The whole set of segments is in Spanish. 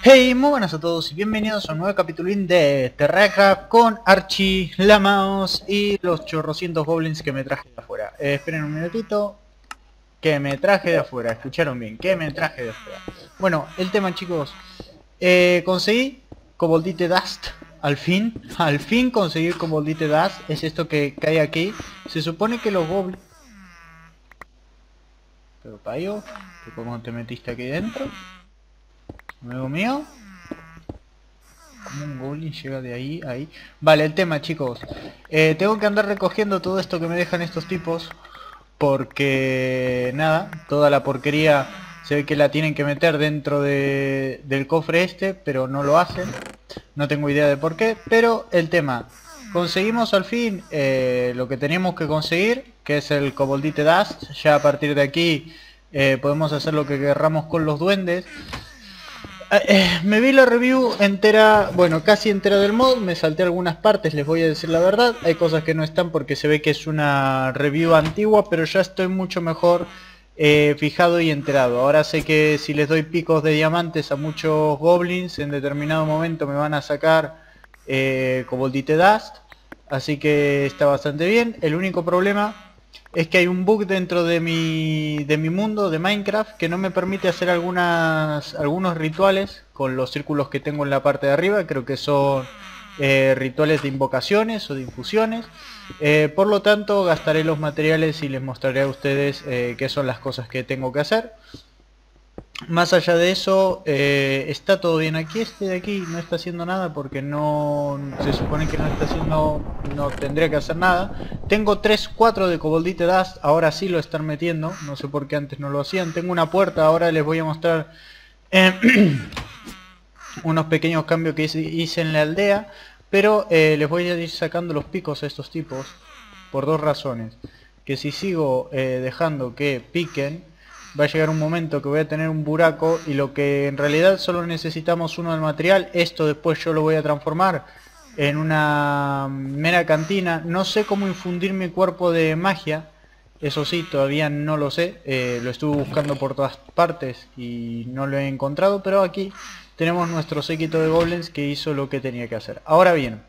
Hey, muy buenas a todos y bienvenidos a un nuevo capítulo de Terraca con Archie, la mouse y los chorrocientos goblins que me traje de afuera. Eh, esperen un minutito. Que me traje de afuera, escucharon bien, que me traje de afuera. Bueno, el tema chicos, eh, conseguí Coboldite Dust, al fin, al fin conseguí Coboldite Dust, es esto que cae aquí. Se supone que los goblins... Pero payo, ¿cómo te metiste aquí dentro? Amigo mío. Un goblin llega de ahí, ahí. Vale, el tema chicos. Eh, tengo que andar recogiendo todo esto que me dejan estos tipos. Porque, nada, toda la porquería se ve que la tienen que meter dentro de, del cofre este, pero no lo hacen. No tengo idea de por qué, pero el tema. Conseguimos al fin eh, lo que teníamos que conseguir, que es el Coboldite Dust. Ya a partir de aquí eh, podemos hacer lo que querramos con los duendes. Ah, eh, me vi la review entera, bueno, casi entera del mod, me salté algunas partes, les voy a decir la verdad. Hay cosas que no están porque se ve que es una review antigua, pero ya estoy mucho mejor eh, fijado y enterado. Ahora sé que si les doy picos de diamantes a muchos goblins, en determinado momento me van a sacar eh, Coboldite Dust. Así que está bastante bien. El único problema es que hay un bug dentro de mi, de mi mundo de Minecraft que no me permite hacer algunas, algunos rituales con los círculos que tengo en la parte de arriba, creo que son eh, rituales de invocaciones o de infusiones. Eh, por lo tanto gastaré los materiales y les mostraré a ustedes eh, qué son las cosas que tengo que hacer. Más allá de eso, eh, está todo bien aquí. Este de aquí no está haciendo nada porque no... Se supone que no está haciendo... No tendría que hacer nada. Tengo 3, 4 de Coboldite Dust. Ahora sí lo están metiendo. No sé por qué antes no lo hacían. Tengo una puerta. Ahora les voy a mostrar... Eh, unos pequeños cambios que hice en la aldea. Pero eh, les voy a ir sacando los picos a estos tipos. Por dos razones. Que si sigo dejando que piquen va a llegar un momento que voy a tener un buraco y lo que en realidad solo necesitamos uno del material, esto después yo lo voy a transformar en una mera cantina. No sé cómo infundir mi cuerpo de magia, eso sí, todavía no lo sé, eh, lo estuve buscando por todas partes y no lo he encontrado, pero aquí tenemos nuestro séquito de goblins que hizo lo que tenía que hacer. Ahora bien,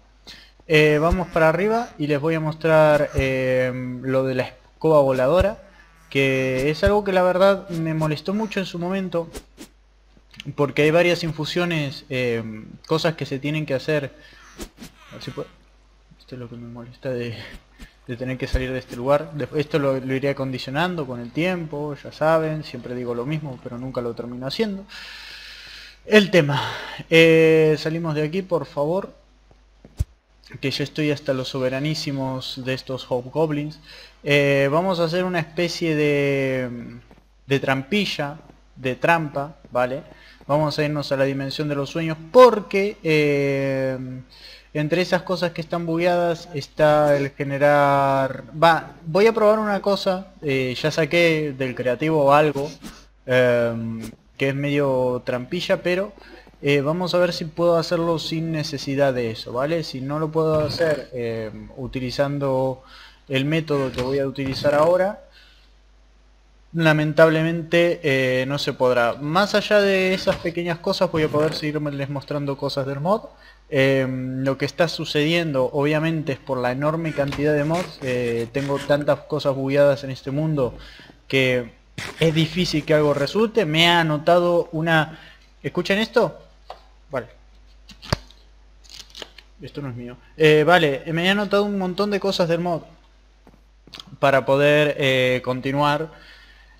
eh, vamos para arriba y les voy a mostrar eh, lo de la escoba voladora que es algo que la verdad me molestó mucho en su momento porque hay varias infusiones, eh, cosas que se tienen que hacer. Esto es lo que me molesta de, tener que salir de este lugar. Esto lo, iré acondicionando con el tiempo, ya saben, siempre digo lo mismo, pero nunca lo termino haciendo. El tema. Eh, salimos de aquí, por favor. Que yo estoy hasta los soberanísimos de estos Hobgoblins. Eh, vamos a hacer una especie de, de trampilla, de trampa, ¿vale? Vamos a irnos a la dimensión de los sueños porque eh, entre esas cosas que están bugueadas está el generar... Va, voy a probar una cosa, eh, ya saqué del creativo algo que es medio trampilla, pero vamos a ver si puedo hacerlo sin necesidad de eso, ¿vale? Si no lo puedo hacer utilizando el método que voy a utilizar ahora lamentablemente eh, no se podrá. Más allá de esas pequeñas cosas voy a poder seguirles mostrando cosas del mod. Em, lo que está sucediendo obviamente es por la enorme cantidad de mods. Eh, tengo tantas cosas bugueadas en este mundo que es difícil que algo resulte. Me ha anotado una... ¿Escuchan esto? Vale. Esto no es mío. Eh, vale, me ha anotado un montón de cosas del mod para poder eh, continuar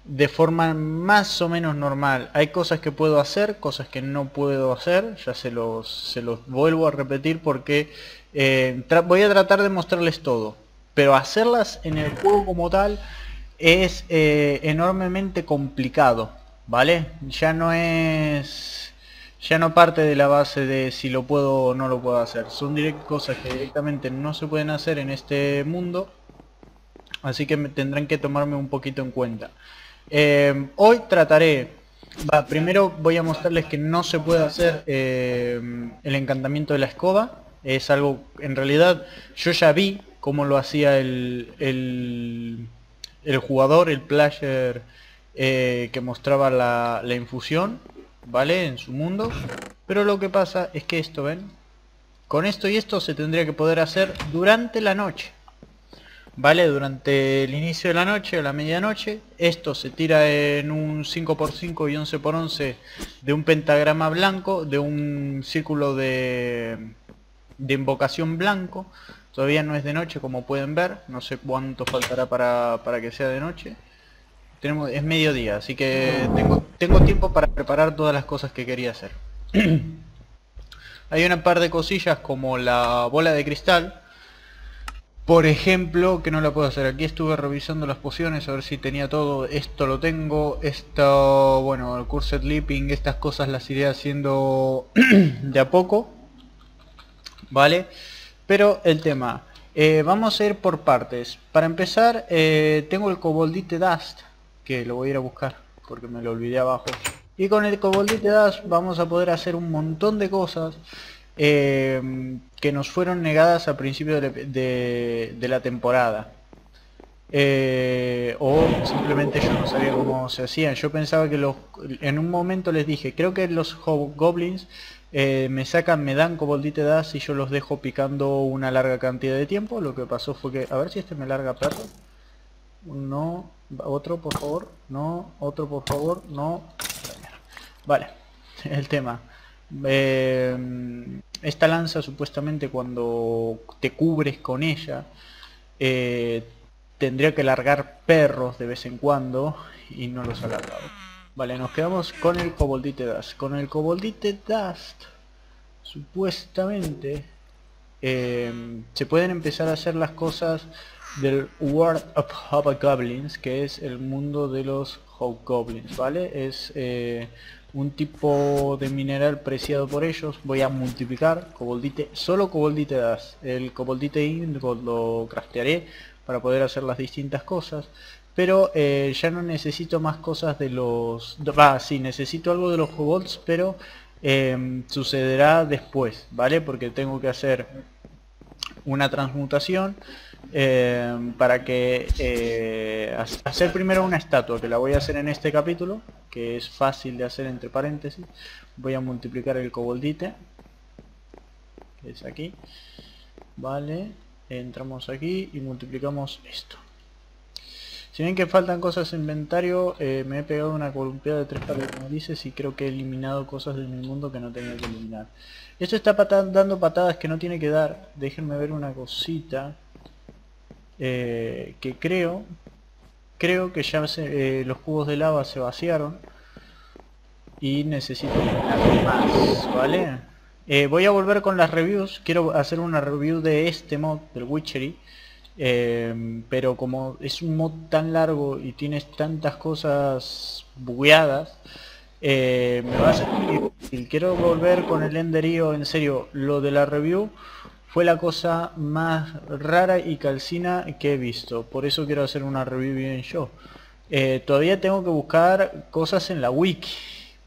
de forma más o menos normal. Hay cosas que puedo hacer, cosas que no puedo hacer, ya se los, se los vuelvo a repetir porque eh, voy a tratar de mostrarles todo. Pero hacerlas en el juego como tal es eh, enormemente complicado, ¿vale? Ya no es... Ya no parte de la base de si lo puedo o no lo puedo hacer. Son cosas que directamente no se pueden hacer en este mundo Así que tendrán que tomarme un poquito en cuenta. Eh, hoy trataré... primero voy a mostrarles que no se puede hacer eh, el encantamiento de la escoba. Es algo, en realidad, yo ya vi cómo lo hacía el, el, jugador, el player eh, que mostraba la, la, infusión, ¿vale? En su mundo. Pero lo que pasa es que esto, ¿ven? Con esto y esto se tendría que poder hacer durante la noche. ¿Vale? Durante el inicio de la noche o la medianoche. Esto se tira en un 5x5 y 11x11 de un pentagrama blanco, de un círculo de, de invocación blanco. Todavía no es de noche como pueden ver. No sé cuánto faltará para, para que sea de noche. Tenemos, es mediodía, así que tengo, tengo tiempo para preparar todas las cosas que quería hacer. Hay una par de cosillas como la bola de cristal. Por ejemplo, que no la puedo hacer. Aquí estuve revisando las pociones a ver si tenía todo. Esto lo tengo. Esto, bueno, el Cursed Leaping, estas cosas las iré haciendo de a poco. ¿Vale? Pero el tema, eh, vamos a ir por partes. Para empezar, eh, tengo el Coboldite Dust, que lo voy a ir a buscar, porque me lo olvidé abajo. Y con el Coboldite Dust vamos a poder hacer un montón de cosas eh, que nos fueron negadas al principio de, la temporada. o simplemente yo no sabía cómo se hacían. Yo pensaba que los... En un momento les dije, creo que los Goblins eh, me sacan, me dan coboldite das y yo los dejo picando una larga cantidad de tiempo. Lo que pasó fue que... A ver si este me larga perro. No. Otro, por favor. No. Otro, por favor. No. Vale. El tema. Eh, esta lanza supuestamente cuando te cubres con ella eh, tendría que largar perros de vez en cuando y no los ha largado. Vale, nos quedamos con el Coboldite Dust. Con el Coboldite Dust, supuestamente, eh, se pueden empezar a hacer las cosas del World of Hobgoblins, que es el mundo de los Hobgoblins, ¿vale? Es un tipo de mineral preciado por ellos. Voy a multiplicar coboldite, solo coboldite Dust. El coboldite Indigo lo craftearé para poder hacer las distintas cosas pero eh, ya no necesito más cosas de los... Va, sí, necesito algo de los kobolds, pero em, sucederá después, ¿vale? Porque tengo que hacer una transmutación em, para que... Eh, hacer primero una estatua, que la voy a hacer en este capítulo, que es fácil de hacer entre paréntesis. Voy a multiplicar el coboldite, que es aquí. Vale, entramos aquí y multiplicamos esto. Si ven que faltan cosas en inventario, eh, me he pegado una columpiada de tres pares de narices y creo que he eliminado cosas de mi mundo que no tenía que eliminar. Esto está dando patadas que no tiene que dar. Déjenme ver una cosita. Eh, que creo... Creo que ya eh, los cubos de lava se vaciaron. Y necesito más, ¿vale? voy a volver con las reviews. Quiero hacer una review de este mod, del Witchery. Pero como es un mod tan largo y tienes tantas cosas bugueadas, eh, me va a ser difícil. Quiero volver con el Enderío, en serio, lo de la review fue la cosa más rara y calcina que he visto. Por eso quiero hacer una review bien yo. Eh, todavía tengo que buscar cosas en la wiki,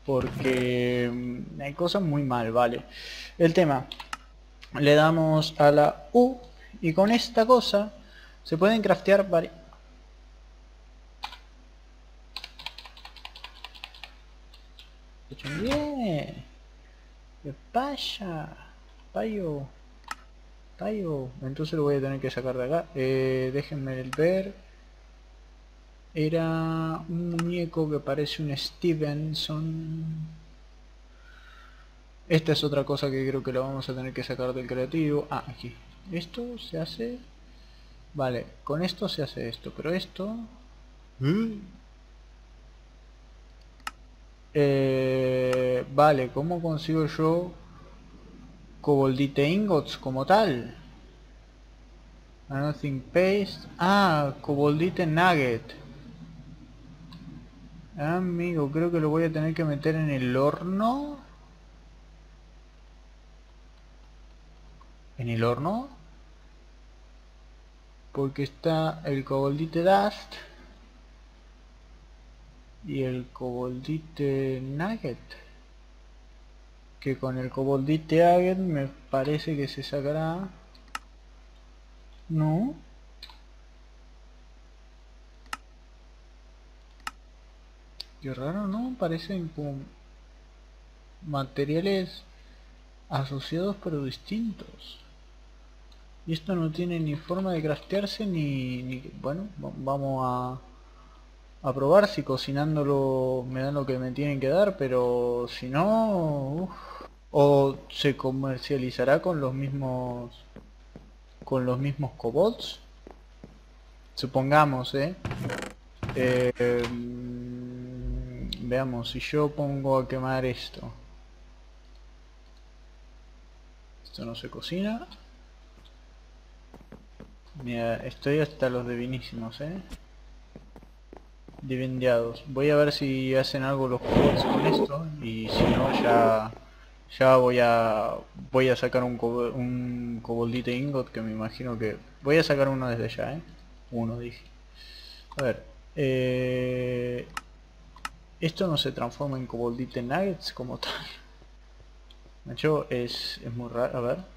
porque mm, hay cosas muy mal, ¿vale? El tema, le damos a la U y con esta cosa se pueden craftear varios... bien. ¿Qué? Payo. Entonces lo voy a tener que sacar de acá. Eh, déjenme ver. Era un muñeco que parece un Stevenson. Esta es otra cosa que creo que lo vamos a tener que sacar del creativo. Ah, aquí. Esto se hace Vale, con esto se hace esto, pero esto... ¿Mm? Eh, vale, ¿cómo consigo yo coboldite ingots como tal? Nothing paste. Ah, coboldite nugget. Amigo, creo que lo voy a tener que meter en el horno. ¿En el horno? porque está el coboldite dust y el coboldite nugget que con el coboldite nugget me parece que se sacará. No qué raro no parecen como materiales Asociados pero distintos. Y esto no tiene ni forma de craftearse ni, ni... Bueno, vamos a, a probar si cocinándolo me dan lo que me tienen que dar, pero si no... O se comercializará con los mismos... Con los mismos cobots. Supongamos, ¿eh? eh veamos, si yo pongo a quemar esto. Esto no se cocina. Mira, estoy hasta los divinísimos, eh. Divindiados. Voy a ver si hacen algo los juegos con esto. Y si no, ya... Ya voy a... Voy a sacar un, un coboldite ingot que me imagino que... Voy a sacar uno desde ya, eh. Uno, dije. A ver. Eh... Esto no se transforma en coboldite nuggets como tal. Macho, es, es muy raro. A ver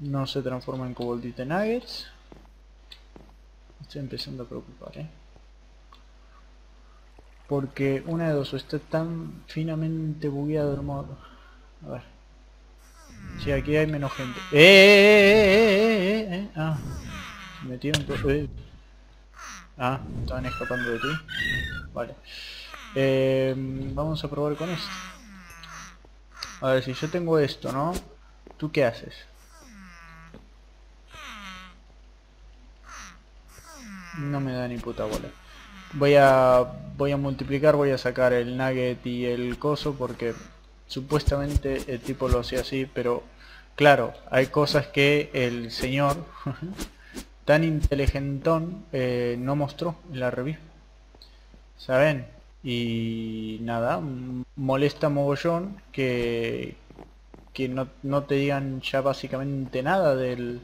no se transforma en coboldite nuggets estoy empezando a preocupar ¿eh? Porque una de dos está tan finamente bugueado modo. A ver. Si aquí hay menos gente. ¡Eh, eh, eh, eh ah. Metieron todo ah estaban escapando de ti. Vale. Vamos a probar con esto. A ver si yo tengo esto no tú qué haces No me da ni puta bola. Voy a, voy a multiplicar, voy a sacar el nugget y el coso porque supuestamente el tipo lo hacía así, pero claro, hay cosas que el señor tan inteligentón eh, no mostró en la revista. ¿Saben? Y nada, molesta mogollón que, que no, no te digan ya básicamente nada del,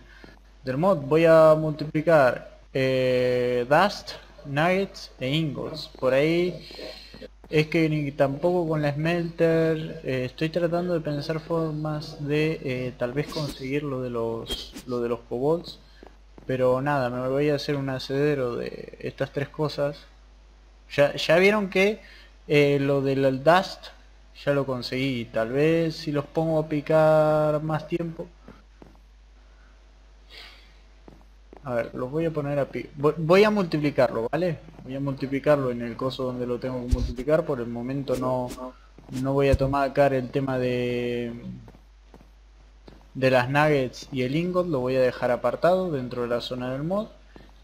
del mod. Voy a multiplicar eh, Dust, Nuggets e Ingots. Por ahí es que ni tampoco con la Smelter eh, estoy tratando de pensar formas de eh, tal vez conseguir lo de los lo de los cobolds pero nada me voy a hacer un acedero de estas tres cosas ya, ya vieron que lo del dust ya lo conseguí tal vez si los pongo a picar más tiempo A ver, los voy a poner a pi... Voy a multiplicarlo, ¿vale? Voy a multiplicarlo en el coso donde lo tengo que multiplicar. Por el momento no, no voy a tomar acá el tema de... De las nuggets y el ingot lo voy a dejar apartado dentro de la zona del mod.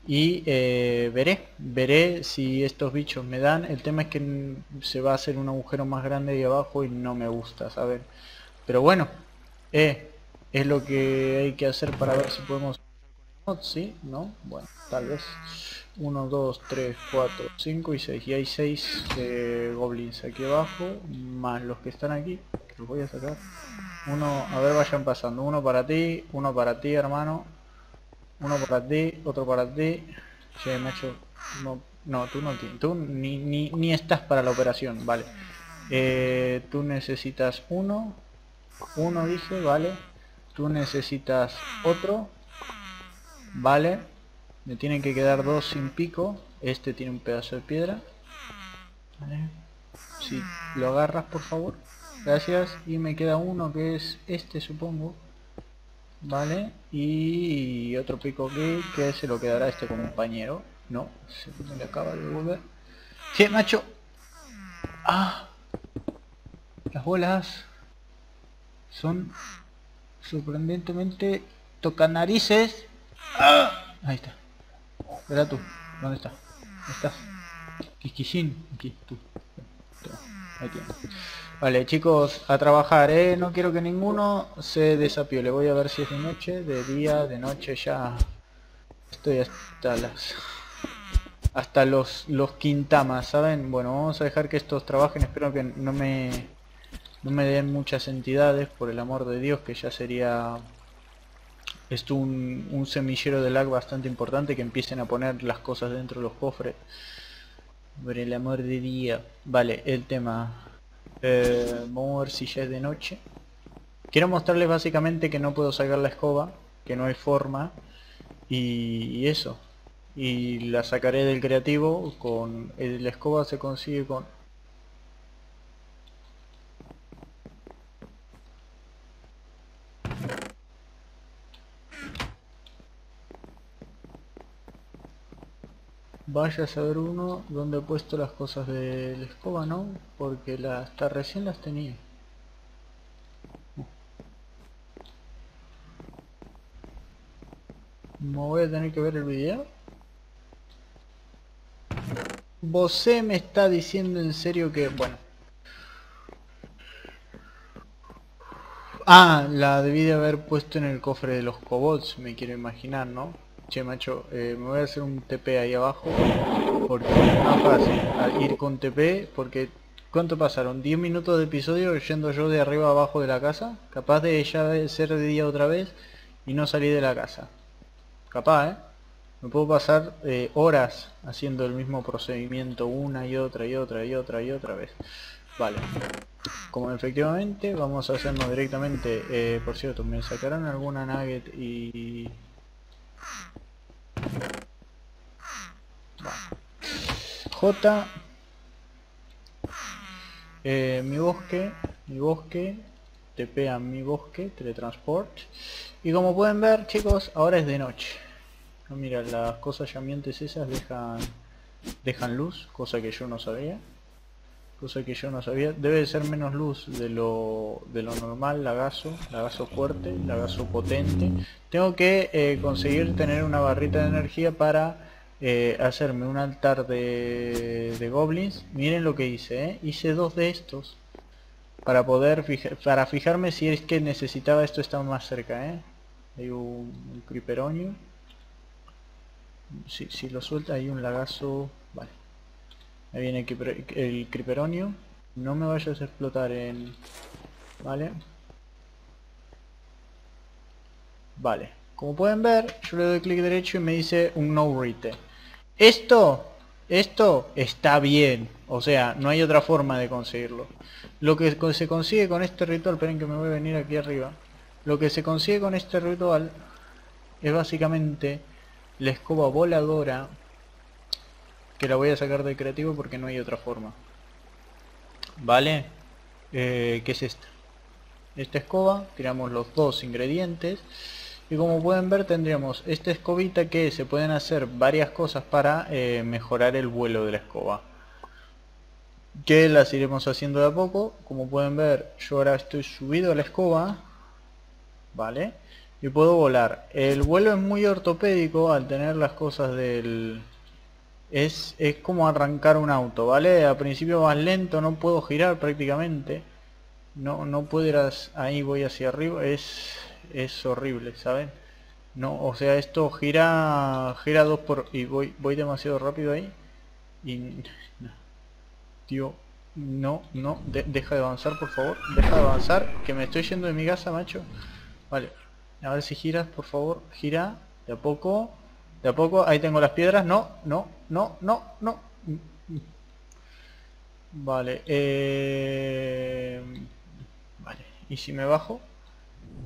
Y eh, veré, veré si estos bichos me dan. El tema es que se va a hacer un agujero más grande ahí abajo y no me gusta, ¿sabes? Pero bueno, eh, es lo que hay que hacer para ver si podemos ¿Sí? ¿No? Bueno, tal vez. 1, 2, 3, 4, 5 y 6. Y hay 6 eh, goblins aquí abajo, más los que están aquí, que los voy a sacar. Uno, a ver, vayan pasando. Uno para ti, uno para ti, hermano. Uno para ti, otro para ti. Che, macho, no, no, tú no tienes, tú ni, ni, ni estás para la operación, vale. Eh, tú necesitas uno, uno dice, vale. Tú necesitas otro, Vale. Me tienen que quedar dos sin pico. Este tiene un pedazo de piedra. Vale. Si lo agarras, por favor. Gracias. Y me queda uno que es este, supongo. Vale. Y otro pico aquí que se lo quedará este compañero. No, se me acaba de volver. Sí, macho. Ah. Las bolas son sorprendentemente tocan narices Ahí está. Espera tú. ¿Dónde está? ¿Dónde estás? Quisquillín. Aquí, tú. Ahí tienes. Vale, chicos, a trabajar, ¿eh? No quiero que ninguno se desapíe. Le voy a ver si es de noche, de día, de noche, ya. Estoy hasta las... Hasta los, los quintamas, ¿saben? Bueno, vamos a dejar que estos trabajen. Espero que no me... No me den muchas entidades, por el amor de Dios, que ya sería esto un, semillero de lag bastante importante que empiecen a poner las cosas dentro de los cofres. Por el amor de día vale el tema. Eh, si ya es de noche. Quiero mostrarles básicamente que no puedo sacar la escoba que no hay forma. Y, eso. Y la sacaré del creativo con la escoba se consigue con Vaya a saber uno dónde he puesto las cosas de la escoba, ¿no? Porque la, hasta recién las tenía. Me voy a tener que ver el video. Vosé me está diciendo en serio que... Bueno. Ah, la debí de haber puesto en el cofre de los cobots, me quiero imaginar, ¿no? Che, macho, eh, me voy a hacer un TP ahí abajo. Porque es más fácil ir con TP, porque... ¿Cuánto pasaron? ¿10 minutos de episodio yendo yo de arriba abajo de la casa? Capaz de ya ser de día otra vez y no salir de la casa. Capaz, ¿eh? Me puedo pasar eh, horas haciendo el mismo procedimiento una y otra y otra y otra y otra vez. Vale. Como efectivamente vamos a hacernos directamente... Eh, por cierto, me sacarán alguna nugget y... J. Eh, mi bosque mi bosque TP a mi bosque teletransport. Y como pueden ver chicos ahora es de noche. Mira las cosas llamientes esas dejan dejan luz cosa que yo no sabía cosa que yo no sabía. Debe ser menos luz de lo de lo normal lagazo lagazo fuerte lagazo potente. Tengo que eh, conseguir tener una barrita de energía para eh, hacerme un altar de, goblins. Miren lo que hice ¿eh? hice dos de estos para poder para fijarme si es que necesitaba esto estar más cerca ¿eh? hay un, un si, si, lo suelta hay un lagazo ahí viene el, criperonio no me vayas a explotar en vale vale como pueden ver yo le doy clic derecho y me dice un no rete esto, esto está bien. O sea, no hay otra forma de conseguirlo. Lo que se consigue con este ritual, esperen que me voy a venir aquí arriba. Lo que se consigue con este ritual es básicamente la escoba voladora que la voy a sacar de creativo porque no hay otra forma. ¿Vale? Eh, ¿Qué es esta? Esta escoba, tiramos los dos ingredientes y como pueden ver tendríamos esta escobita que se pueden hacer varias cosas para eh, mejorar el vuelo de la escoba que las iremos haciendo de a poco como pueden ver yo ahora estoy subido a la escoba vale y puedo volar el vuelo es muy ortopédico al tener las cosas del es, es como arrancar un auto vale al principio más lento no puedo girar prácticamente no, no puedo ir ahí voy hacia arriba es es horrible, ¿saben? No, o sea, esto gira gira dos por y voy voy demasiado rápido ahí y tío, no, no, deja de avanzar, por favor, deja de avanzar, que me estoy yendo de mi casa, macho. Vale, a ver si giras, por favor, gira, de a poco, de a poco, ahí tengo las piedras, no, no, no, no, no. Vale, eh... Vale, ¿y si me bajo?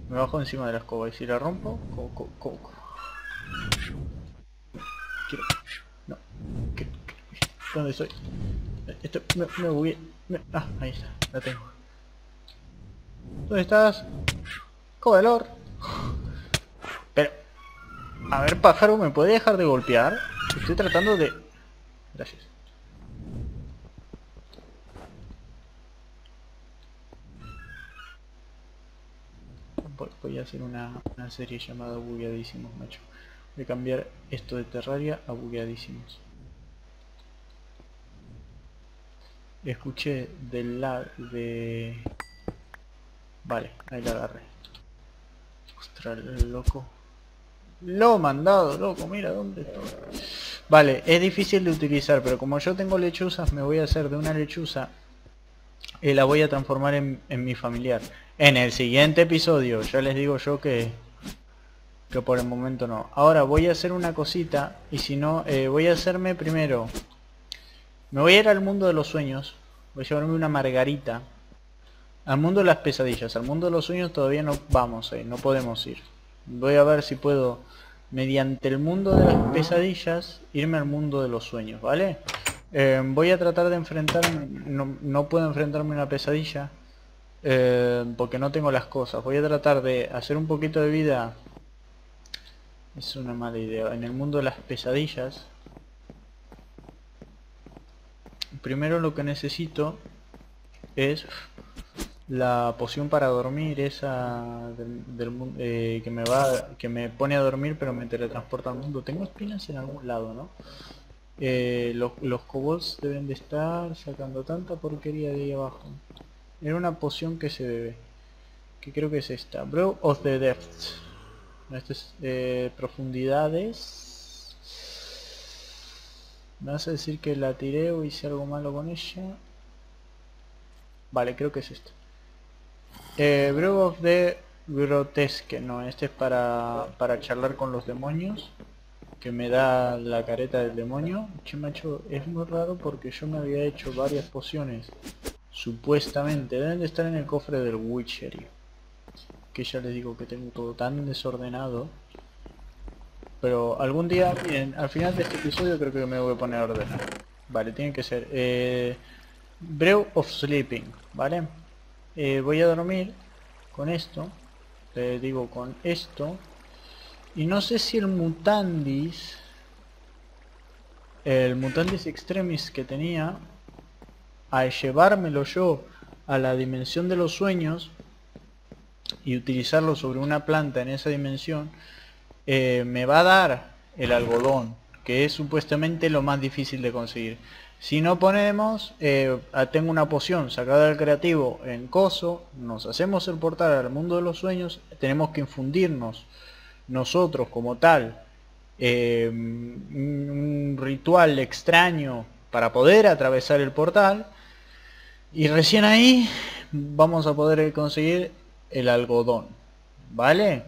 Me bajo encima de la escoba y si la rompo... Quiero... No. ¿Dónde estoy? Esto... Me, me voy... Ah, ahí está. La tengo. ¿Dónde estás? Covalor. Pero... A ver, pájaro, ¿me puede dejar de golpear? Estoy tratando de... Gracias. voy a hacer una, serie llamada bugueadísimos, macho. Voy a cambiar esto de Terraria a bugueadísimos. Escuché del lag de... Vale, ahí la agarré. Ostras, loco. Lo mandado, loco, mira dónde está. Vale, es difícil de utilizar, pero como yo tengo lechuzas, me voy a hacer de una lechuza y la voy a transformar en, mi familiar. En el siguiente episodio, ya les digo yo que, que por el momento no. Ahora voy a hacer una cosita y si no, eh, voy a hacerme primero... Me voy a ir al mundo de los sueños. Voy a llevarme una margarita. Al mundo de las pesadillas. Al mundo de los sueños todavía no vamos ir, no podemos ir. Voy a ver si puedo, mediante el mundo de las pesadillas, irme al mundo de los sueños, ¿vale? Eh, voy a tratar de enfrentar, no, puedo enfrentarme a una pesadilla eh, porque no tengo las cosas. Voy a tratar de hacer un poquito de vida. Es una mala idea. En el mundo de las pesadillas. primero lo que necesito es la poción para dormir esa del, eh, que me va que me pone a dormir pero me teletransporta al mundo. Tengo espinas en algún lado no eh, los, los kobolds deben de estar sacando tanta porquería de ahí abajo. Era una poción que se bebe que creo que es esta. Brew of the Depths. Eh, profundidades. Me vas a decir que la tiré o hice algo malo con ella. Vale creo que es esto eh, Brew of the Grotesque, no, este es para, para charlar con los demonios que me da la careta del demonio. Che macho es muy raro porque yo me había hecho varias pociones supuestamente. Deben de estar en el cofre del Witchery que ya les digo que tengo todo tan desordenado. Pero algún día al final de este episodio creo que me voy a poner a ordenar. Vale tiene que ser eh, Brew of Sleeping vale eh, voy a dormir con esto te digo con esto y no sé si el Mutandis el Mutandis Extremis que tenía al llevármelo yo a la dimensión de los sueños y utilizarlo sobre una planta en esa dimensión eh, me va a dar el algodón que es supuestamente lo más difícil de conseguir si no ponemos, eh, tengo una poción sacada del creativo en coso, nos hacemos el portal al mundo de los sueños, tenemos que infundirnos nosotros como tal eh, un ritual extraño para poder atravesar el portal y recién ahí vamos a poder conseguir el algodón, ¿vale?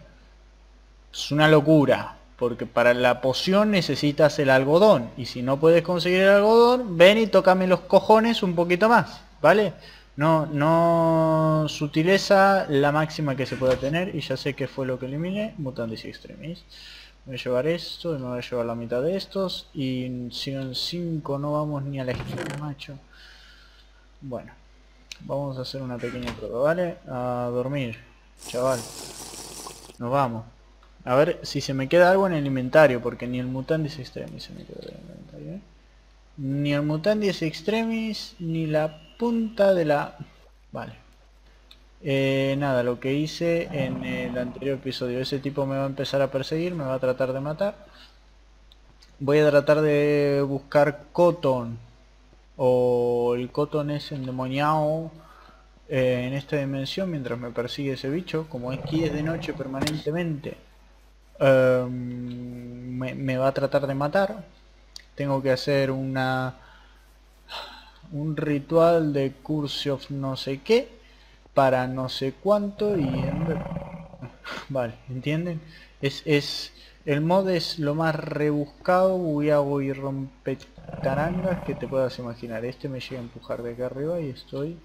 Es una locura, porque para la poción necesitas el algodón. Y si no puedes conseguir el algodón, ven y tócame los cojones un poquito más. ¿Vale? No, no sutileza la máxima que se pueda tener. Y ya sé que fue lo que eliminé. Mutandis Extremis. Voy a llevar esto y me voy a llevar la mitad de estos. Y si en 5 no vamos ni a la esquina, macho. Bueno. Vamos a hacer una pequeña prueba, ¿vale? A dormir, chaval. Nos vamos. A ver si se me queda algo en el inventario, porque ni el Mutandis Extremis se me queda en el inventario, ¿eh? Ni el Mutandis Extremis, ni la punta de la... Vale. Eh, nada, lo que hice en el anterior episodio. Ese tipo me va a empezar a perseguir, me va a tratar de matar. Voy a tratar de buscar Cotton. O el Cotton es endemoniado eh, en esta dimensión mientras me persigue ese bicho. Como aquí es de noche permanentemente Em, me, va a tratar de matar. Tengo que hacer una un ritual de of no sé qué para no sé cuánto y vale entienden es es el mod es lo más rebuscado voy a voy romper tarangas que te puedas imaginar este me llega a empujar de acá arriba y estoy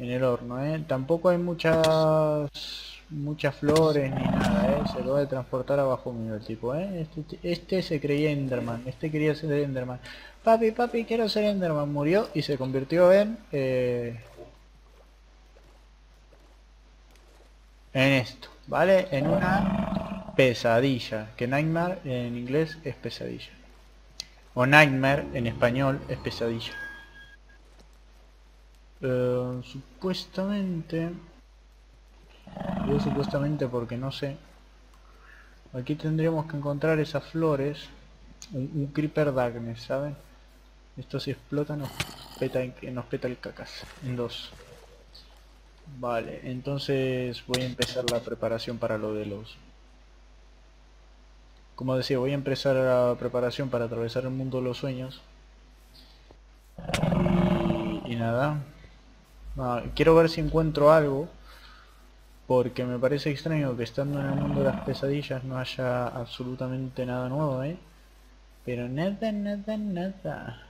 en el horno ¿eh? tampoco hay muchas muchas flores ni nada, ¿eh? se lo a transportar abajo mío el tipo, ¿eh? Este, este, se creía Enderman, este quería ser Enderman. Papi, papi, quiero ser Enderman, murió y se convirtió en... Eh, en esto, ¿vale? En una pesadilla, que Nightmare en inglés es pesadilla. O Nightmare en español es pesadilla. Eh, supuestamente yo supuestamente porque no sé. Aquí tendríamos que encontrar esas flores. Un, Creeper Darkness, ¿saben? Esto si explota nos peta, nos peta el cacas. En dos. Vale, entonces voy a empezar la preparación para lo de los... Como decía, voy a empezar la preparación para atravesar el mundo de los sueños. Y, nada. quiero ver si encuentro algo porque me parece extraño que estando en el mundo de las pesadillas no haya absolutamente nada nuevo, ¿eh? Pero nada, nada, nada.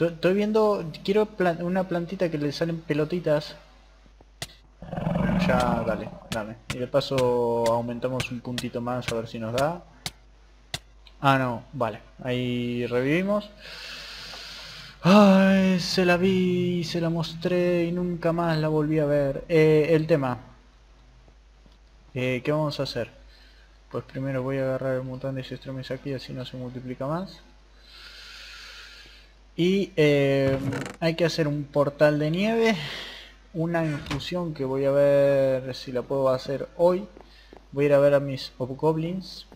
Estoy viendo, quiero una plantita que le salen pelotitas. Bueno, ya, dale, dame. Y de paso aumentamos un puntito más a ver si nos da. Ah, no, vale. Ahí revivimos. Ay, se la vi, se la mostré y nunca más la volví a ver. Eh, el tema. Eh, ¿Qué vamos a hacer? Pues primero voy a agarrar el mutante y extremis aquí, así no se multiplica más. Y eh, hay que hacer un portal de nieve, una infusión que voy a ver si la puedo hacer hoy. Voy a ir a ver a mis Hobgoblins.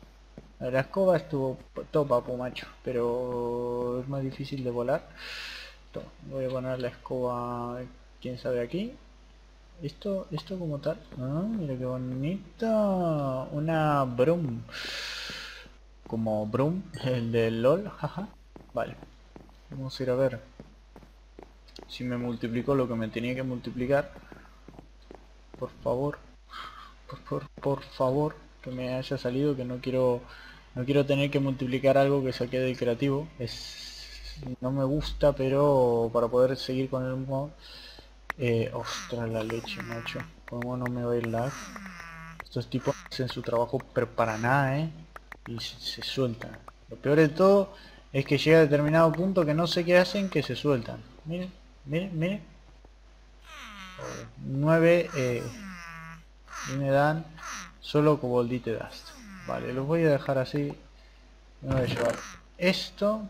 La escoba estuvo topa, macho, pero es más difícil de volar. Voy a poner la escoba, quién sabe aquí. Esto, esto como tal. Ah, mira qué bonita. Una Brum. Como Brum, el del LOL, jaja. Vale. Vamos a ir a ver si me multiplicó lo que me tenía que multiplicar. Por favor. Por, por, favor, que me haya salido, que no quiero no quiero tener que multiplicar algo que saqué del creativo. Es no me gusta, pero para poder seguir con el mod eh, ostras la leche, macho. Como no me va a ir lag. Estos tipos hacen su trabajo pero para nada, ¿eh? Y se, sueltan. Lo peor de todo es que llega a determinado punto que no sé qué hacen, que se sueltan. Miren, miren, miren. 9 eh, y me dan solo coboldite dust. Vale, los voy a dejar así. Me voy a llevar esto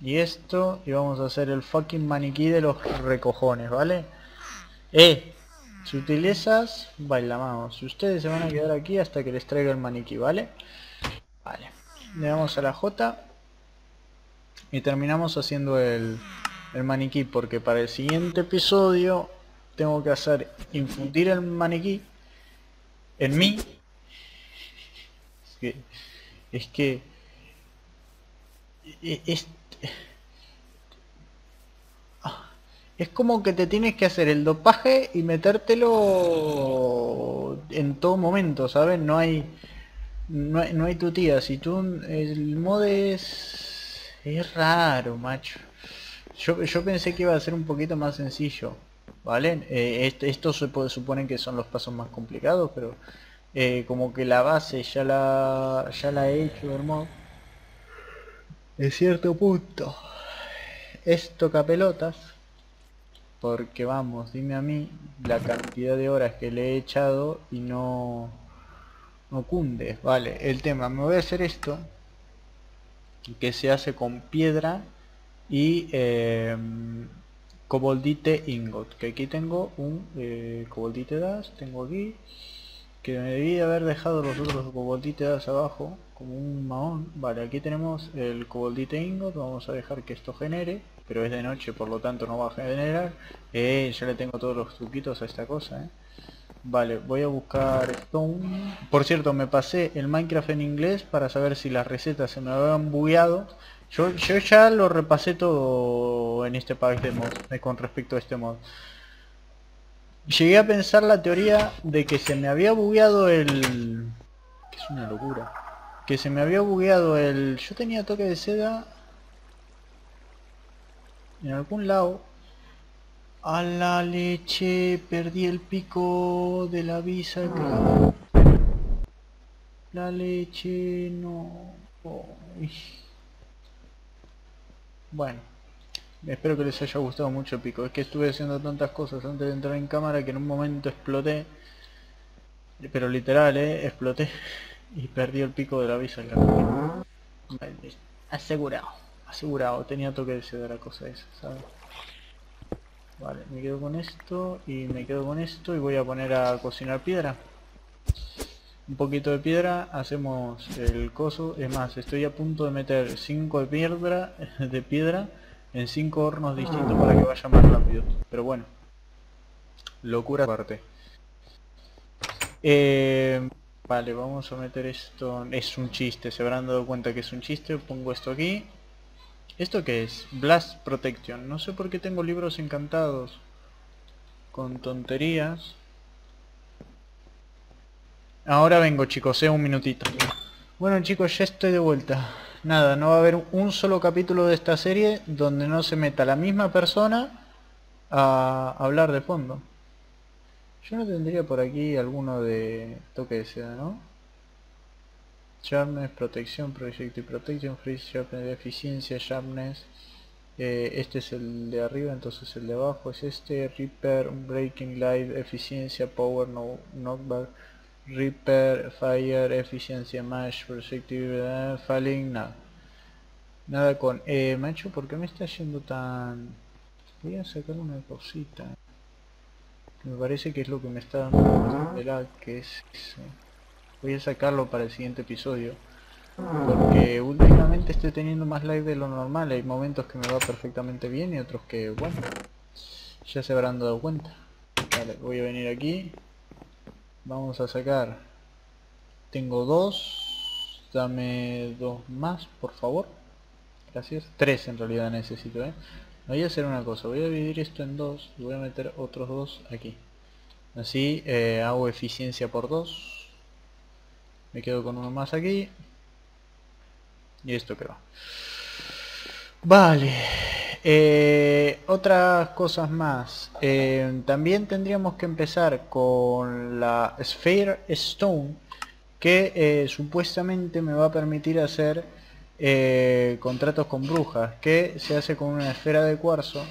y esto y vamos a hacer el fucking maniquí de los recojones, ¿vale? Eh, si utilizas, bailamamos. Ustedes se van a quedar aquí hasta que les traiga el maniquí, ¿vale? Vale. Le damos a la J. Y terminamos haciendo el, el maniquí. Porque para el siguiente episodio tengo que hacer infundir el maniquí en mí. Es que... Es que... E, es, Es como que te tienes que hacer el dopaje y metértelo en todo momento, ¿sabes? No hay, no hay, no hay tu tía. Si tú, el mod es, es raro, macho. Yo, yo pensé que iba a ser un poquito más sencillo, ¿vale? Eh, este, esto se puede suponer que son los pasos más complicados, pero eh, como que la base ya la, ya la he hecho mod. Es cierto punto. Esto capelotas porque vamos, dime a mí la cantidad de horas que le he echado y no... No cunde. Vale, el tema, me voy a hacer esto. Que se hace con piedra y eh, coboldite ingot. Que aquí tengo un eh, coboldite das, tengo aquí. Que me debí haber dejado los otros coboldite das abajo, como un mahón. Vale, aquí tenemos el coboldite ingot, vamos a dejar que esto genere pero es de noche por lo tanto no va a generar eh, ya le tengo todos los truquitos a esta cosa eh. vale voy a buscar stone por cierto me pasé el minecraft en inglés para saber si las recetas se me habían bugueado yo, yo ya lo repasé todo en este pack de mod eh, con respecto a este mod llegué a pensar la teoría de que se me había bugueado el que es una locura que se me había bugueado el yo tenía toque de seda en algún lado. A la leche perdí el pico de la visa la leche no bueno espero que les haya gustado mucho el pico es que estuve haciendo tantas cosas antes de entrar en cámara que en un momento exploté pero literal eh exploté y perdí el pico de la visa asegurado asegurado, tenía toque de ceder la cosa esa, ¿sabes? Vale, me quedo con esto y me quedo con esto y voy a poner a cocinar piedra. Un poquito de piedra, hacemos el coso, es más, estoy a punto de meter 5 de piedra, de piedra en 5 hornos distintos para que vaya más rápido. Pero bueno, locura aparte. Eh, vale, vamos a meter esto, es un chiste, se habrán dado cuenta que es un chiste, pongo esto aquí ¿Esto qué es? Blast Protection. No sé por qué tengo libros encantados. Con tonterías. Ahora vengo chicos, eh, un minutito. Bueno chicos, ya estoy de vuelta. Nada, no va a haber un solo capítulo de esta serie donde no se meta la misma persona a hablar de fondo. Yo no tendría por aquí alguno de toque de seda, ¿no? Sharpness, protección, projective protection, freeze, sharpness, eficiencia, sharpness. Eh, este es el de arriba, entonces el de abajo es este. Repair, breaking light, eficiencia, power, no, knockback. Repair, fire, eficiencia, mash, projective, falling, nada. Nada con... Eh, macho, ¿por qué me está yendo tan...? Voy a sacar una cosita. Me parece que es lo que me está dando el lag, que es eso. Voy a sacarlo para el siguiente episodio. Porque últimamente estoy teniendo más lag de lo normal. Hay momentos que me va perfectamente bien y otros que, bueno, ya se habrán dado cuenta. Vale, voy a venir aquí. Vamos a sacar. Tengo dos. Dame dos más, por favor. Gracias. Tres en realidad necesito, ¿eh? Voy a hacer una cosa. Voy a dividir esto en dos. Y voy a meter otros dos aquí. Así eh, hago eficiencia por dos. Me quedo con uno más aquí. Y esto que va. Vale. Eh, otras cosas más. Eh, también tendríamos que empezar con la Sphere Stone. Que eh, supuestamente me va a permitir hacer contratos con brujas. Que se hace con una esfera de cuarzo.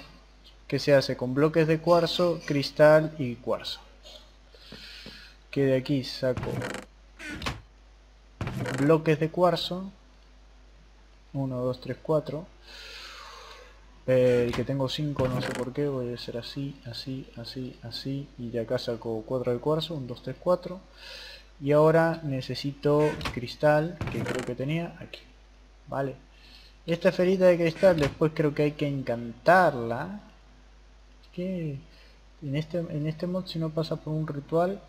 Que se hace con bloques de cuarzo, cristal y cuarzo. Que de aquí saco bloques de cuarzo 1, 2, 3, 4 el que tengo 5 no sé por qué voy a hacer así, así, así, así y de acá saco 4 de cuarzo, 1, 2, 3, 4 y ahora necesito cristal que creo que tenía aquí vale esta esferita de cristal después creo que hay que encantarla que en este, en este mod si no pasa por un ritual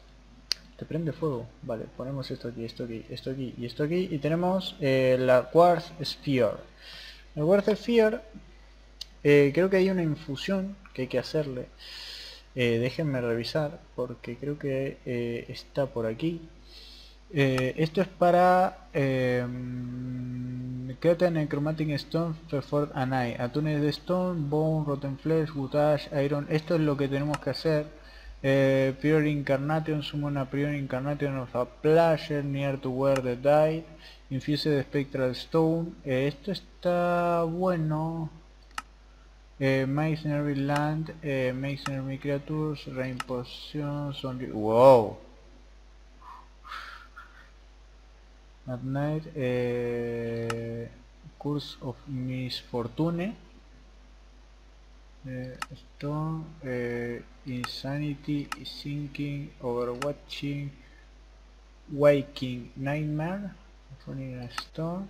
te prende fuego. Vale, ponemos esto aquí, esto aquí, esto aquí y esto aquí. Y tenemos eh, la Quartz Sphere. El Quartz Sphere, eh, creo que hay una infusión que hay que hacerle. Eh, déjenme revisar, porque creo que está por aquí. esto es para... Eh, Necromatic Stone, Perform Anai. Atunes de Stone, Bone, Rotten Flesh, Wood Iron. Esto es lo que tenemos que hacer eh, pure Incarnation summon a Pure Incarnation of a pleasure near to where they died. Infuse the Spectral Stone. Eh, esto está bueno. Eh, makes Nervy Land, eh, makes Nervy Creatures, Rain Potions, Wow! At Night, eh, Curse of Misfortune. Eh, esto, eh, Insanity, Sinking, Overwatching, Waking, Nightmare, Funny Storm,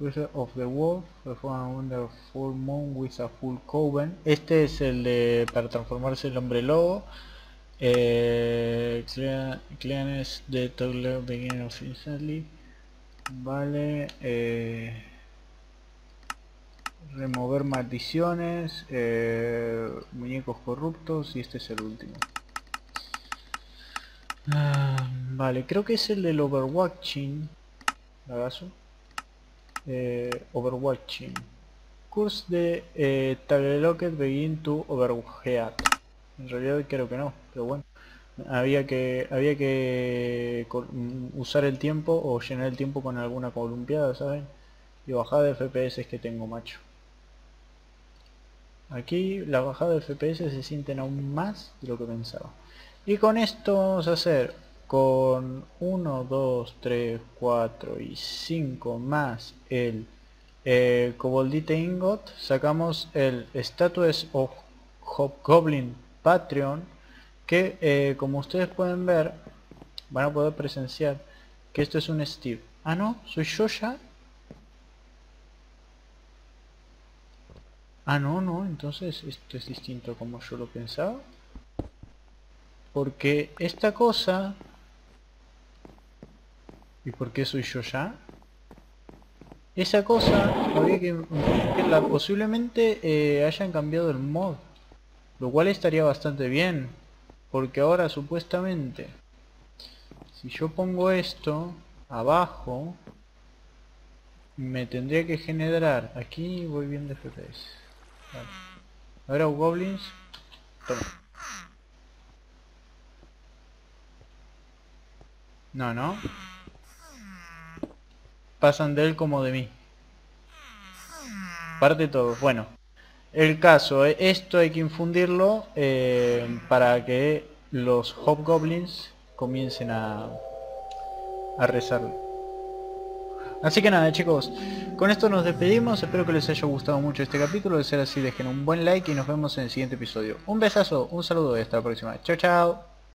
Wizard of the Wolf, Perform under Full Moon with a Full Coven. Este es el de para transformarse el hombre lobo. Eh, Clearness de Toddler Beginning of Instantly. Vale. Eh, remover maldiciones, eh, muñecos corruptos y este es el último. Ah, vale, creo que es el del Overwatching. ¿Agaso? Eh, overwatching. Curse de eh, Locket Begin to Overheat. En realidad creo que no, pero bueno. Había que había que usar el tiempo o llenar el tiempo con alguna columpiada, ¿saben? Y bajada de FPS que tengo, macho. Aquí la bajada de FPS se sienten aún más de lo que pensaba. Y con esto vamos a hacer con 1, 2, 3, 4 y 5 más el eh, Coboldite Ingot, sacamos el Statues of Hobgoblin Patreon, que eh, como ustedes pueden ver, van a poder presenciar que esto es un Steve. Ah no, soy yo ya. Ah, no, no, entonces esto es distinto como yo lo pensaba. Porque esta cosa... ¿Y por qué soy yo ya? Esa cosa habría que posiblemente eh, hayan cambiado el mod. Lo cual estaría bastante bien. Porque ahora supuestamente... Si yo pongo esto abajo... Me tendría que generar... Aquí voy bien de FPS. Ahora goblins. No, no. Pasan de él como de mí. Parte todo. Bueno. El caso, eh, esto hay que infundirlo eh, para que los hobgoblins comiencen a, a rezar. Así que nada chicos, con esto nos despedimos, espero que les haya gustado mucho este capítulo, de ser así dejen un buen like y nos vemos en el siguiente episodio. Un besazo, un saludo y hasta la próxima. Chao chao.